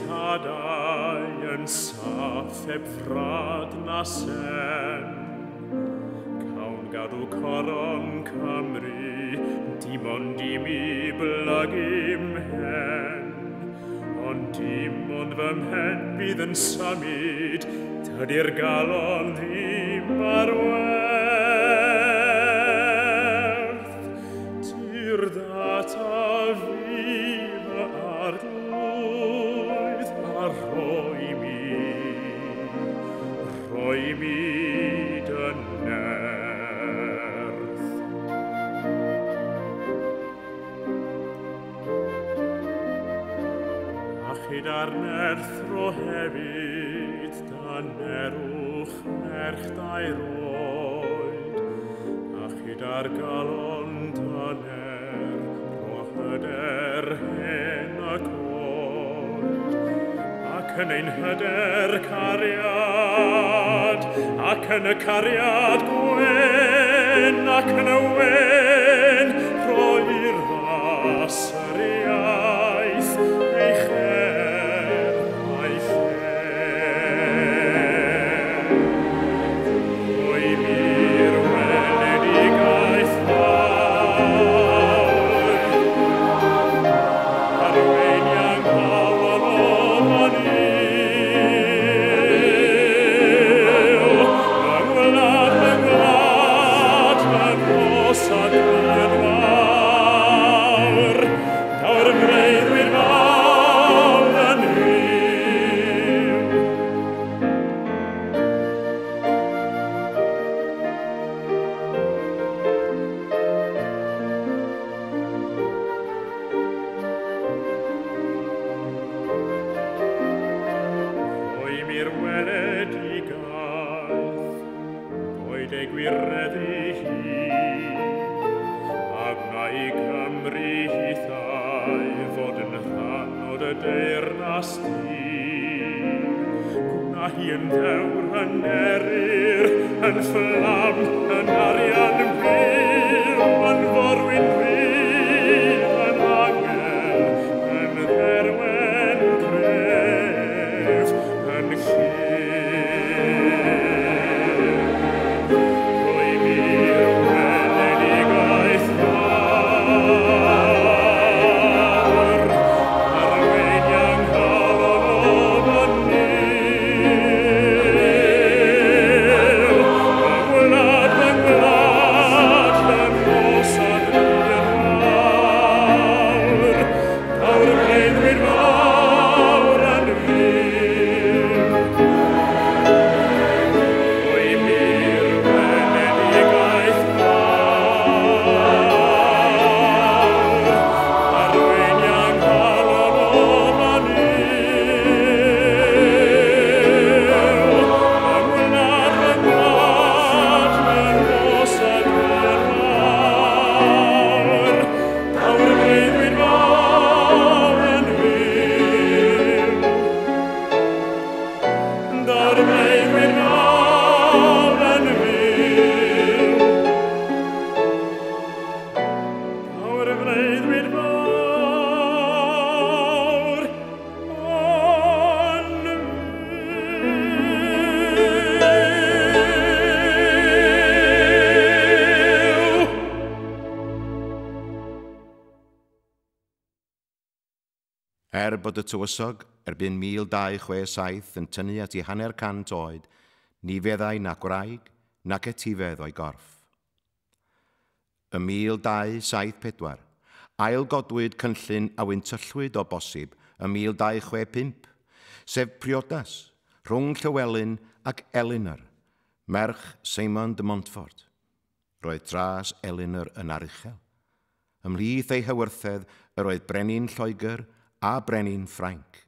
tadarien sa na nasen. Cawn gadw coron Cymru, dim ond i mi i'm hen. Ond dim ond fy mhen bydd yn samud, dydy'r galon ddim ar wen. rhoi mi, rhoi mi dy nerth. A chyd ar nerth ro hefyd, dan merwch merch dair oed, a chyd ar galon dan er, ro hyder hefyd, yn ein hyder cariad, ac yn y cariad gwen, ac yn y wen, roi fas yr iad. asti, kun ahien täyrän erir, hän flam, hän arjan virman varuin virman. Er bod y tywysog erbyn 1267 yn tynnu at i hanner cant oed, ni feddai na gwraig nac etifedd o'i gorff. Y 1274, ailgodwyd cynllun a wyntyllwyd o bosib y 1265, sef priodas rhwng Llywelyn ac Elinor, merch Simon de Montfort. Roedd tras Elinor yn arichel. Ymlith ei hywyrthedd yr oedd Brenin Lloegr Abrenin Frank.